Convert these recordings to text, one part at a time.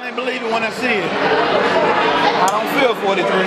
I didn't believe it when I see it. I don't feel 43.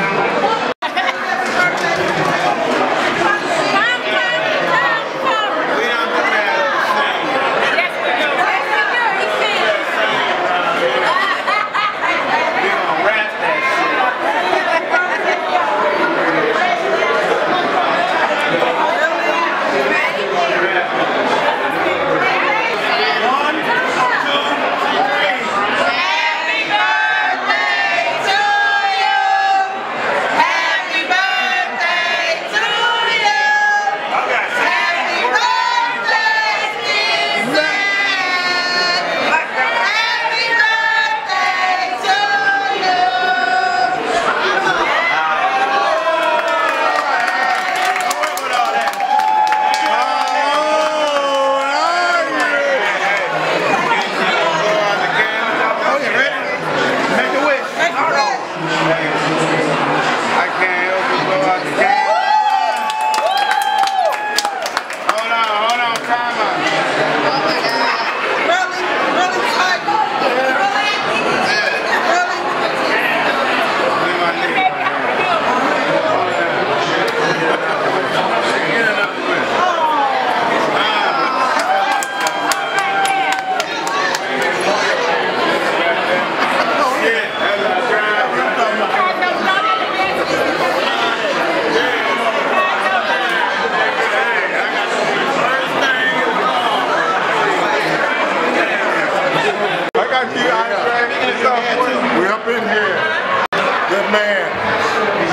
Hold Ahora Okama. there.